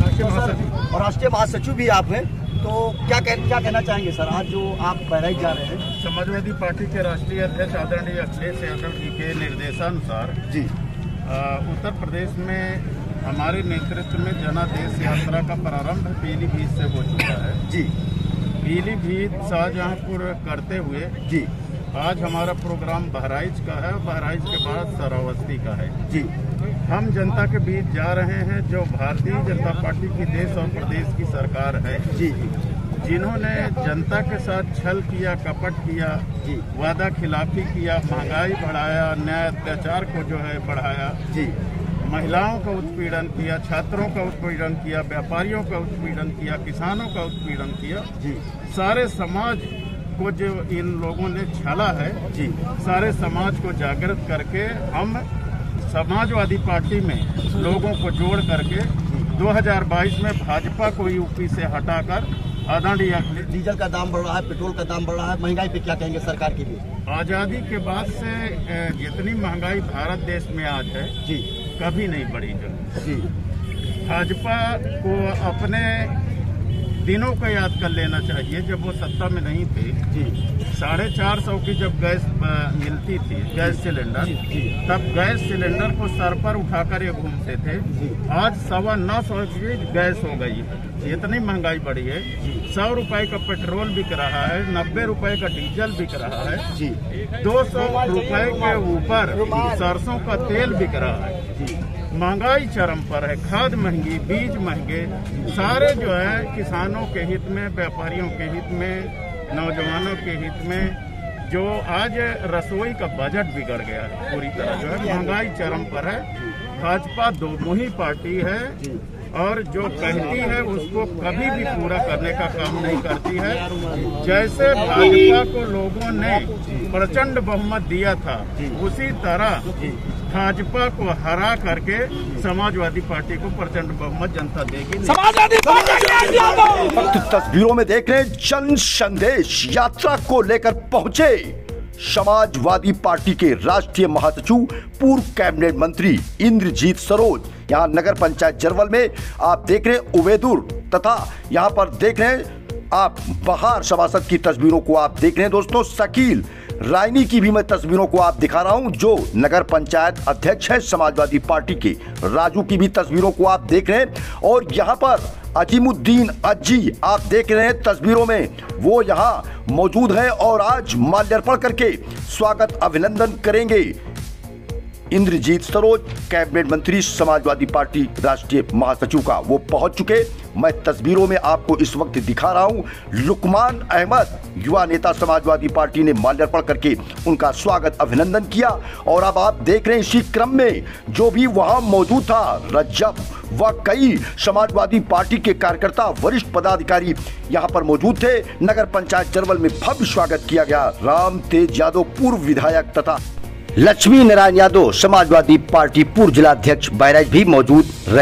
राष्ट्रीय महासचिव। और राष्ट्रीय महासचिव भी आप हैं। तो क्या कह, क्या कहना चाहेंगे सर? आज जो आप बहराइच जा रहे हैं। समाजवादी पार्टी के राष्ट्रीय अध्यक्ष आदरणीय अखिलेश यादव जी के निर्देशानुसार जी। उत्तर प्रदेश में हमारे नेतृत्व में जनादेश यात्रा का प्रारंभ पीलीभीत से हो चुका है। जी। पीलीभीत शाहजहांपुर करते हुए जी। आज हमारा प्रोग्राम बहराइच का है बहराइच के बाद सरावस्ती का है। जी। हम जनता के बीच जा रहे हैं जो भारतीय जनता पार्टी की देश और प्रदेश की सरकार है। जी जिन्होंने जनता के साथ छल किया कपट किया जी। वादा खिलाफी किया महँगाई बढ़ाया न्याय अत्याचार को जो है बढ़ाया। जी। महिलाओं का उत्पीड़न किया छात्रों का उत्पीड़न किया व्यापारियों का उत्पीड़न किया किसानों का उत्पीड़न किया। जी। सारे समाज को जो इन लोगों ने छाला है जी। सारे समाज को जागृत करके हम समाजवादी पार्टी में लोगों को जोड़ करके 2022 में भाजपा को यूपी से हटाकर अखिलेश डीजल का दाम बढ़ रहा है पेट्रोल का दाम बढ़ रहा है महँगाई पे क्या कहेंगे सरकार के लिए? आज़ादी के बाद से जितनी महँगाई भारत देश में आज है जी। कभी नहीं बढ़ी जो जी। भाजपा को अपने दिनों को याद कर लेना चाहिए जब वो सत्ता में नहीं थे। जी। साढ़े चार सौ की जब गैस मिलती थी गैस सिलेंडर। तब गैस सिलेंडर को सर पर उठाकर ये घूमते थे। आज सवा नौ सौ की गैस हो गई। है इतनी महँगाई बढ़ी है। सौ रुपए का पेट्रोल बिक रहा है नब्बे रुपए का डीजल बिक रहा है। जी। दो सौ रुपए के ऊपर सरसों का तेल बिक रहा है। महँगाई चरम पर है, खाद महँगी, बीज महँगे, सारे जो है किसानों के हित में, व्यापारियों के हित में, नौजवानों के हित में, जो आज रसोई का बजट बिगड़ गया है, पूरी तरह जो है महँगाई चरम पर है। भाजपा दो मुही पार्टी है और जो कहती है उसको कभी भी पूरा करने का काम नहीं करती है। जैसे भाजपा को लोगों ने प्रचंड बहुमत दिया था, उसी तरह भाजपा को हरा करके समाजवादी पार्टी को प्रचंड बहुमत जनता देगी। समाजवादी पार्टी के जिंदाबाद। वक्त तस्वीरों में देख रहे जन संदेश यात्रा को लेकर पहुँचे समाजवादी पार्टी के राष्ट्रीय महासचिव पूर्व कैबिनेट मंत्री इंद्रजीत सरोज। यहाँ नगर पंचायत जरवल में आप देख रहे हैं उबेदुर तथा यहाँ पर देख रहे हैं आप बहार सभासद की तस्वीरों को आप देख रहे हैं दोस्तों शकील रायनी की भी मैं तस्वीरों को आप दिखा रहा हूँ, जो नगर पंचायत अध्यक्ष है समाजवादी पार्टी के। राजू की भी तस्वीरों को आप देख रहे हैं और यहाँ पर अजीमुद्दीन अज्जी आप देख रहे हैं तस्वीरों में। वो यहाँ मौजूद है और आज माल्यार्पण करके स्वागत अभिनंदन करेंगे। इंद्रजीत सरोज, कैबिनेट मंत्री, समाजवादी पार्टी, राष्ट्रीय महासचिव का वो पहुँच चुके। मैं तस्वीरों में आपको इस वक्त दिखा रहा हूँ, लुकमान अहमद, युवा नेता समाजवादी पार्टी ने माल्यार्पण करके उनका स्वागत अभिनंदन किया। और अब आप देख रहे हैं इसी क्रम में जो भी वहाँ मौजूद था, रजब व कई समाजवादी पार्टी के कार्यकर्ता, वरिष्ठ पदाधिकारी यहाँ पर मौजूद थे। नगर पंचायत चरवल में भव्य स्वागत किया गया। राम तेज यादव पूर्व विधायक तथा लक्ष्मी नारायण यादव समाजवादी पार्टी पूर्व जिलाध्यक्ष बैराज भी मौजूद रहे।